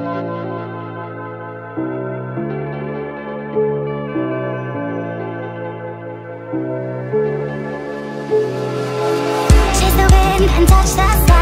And touch the sky.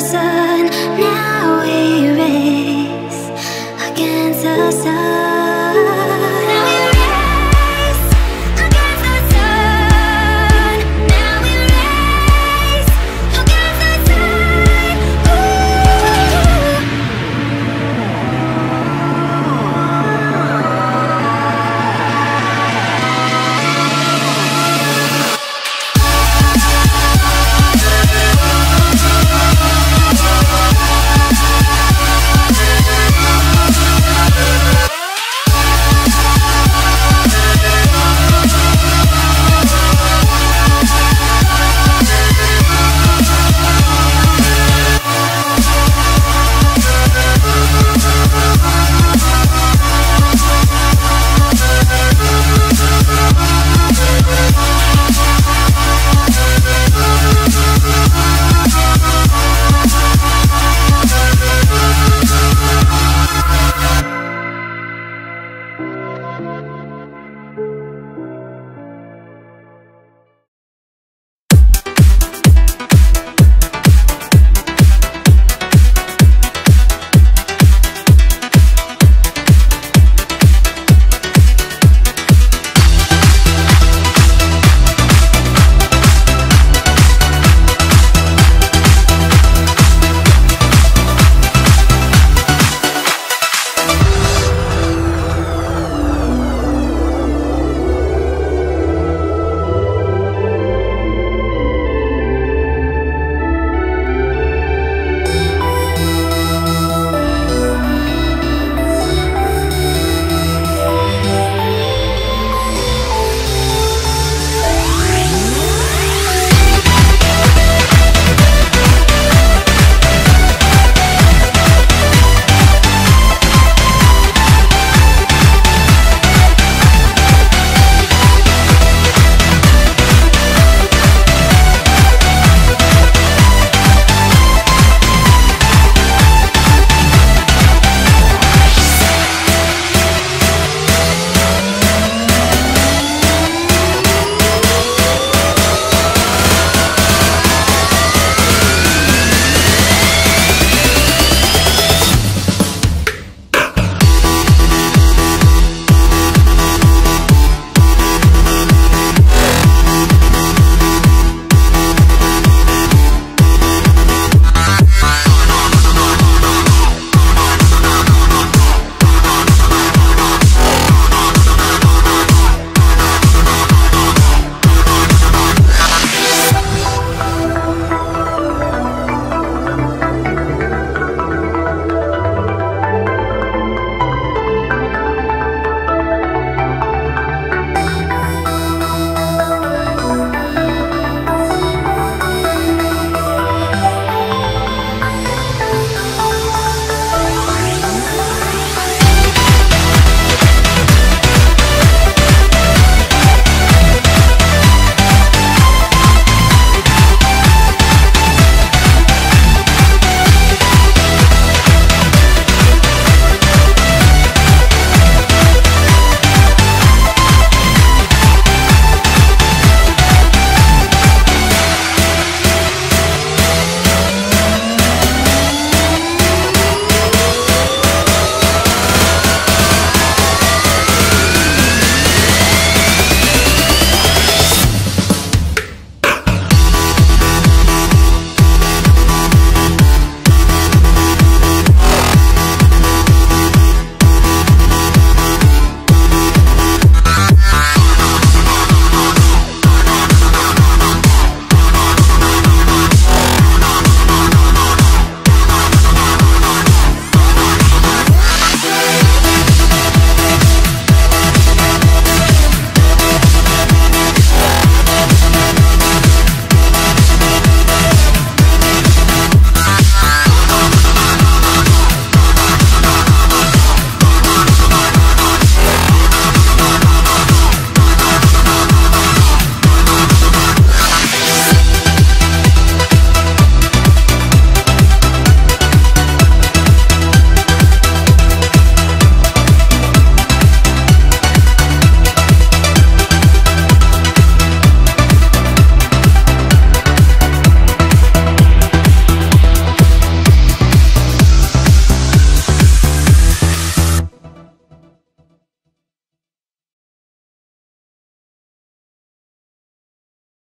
Against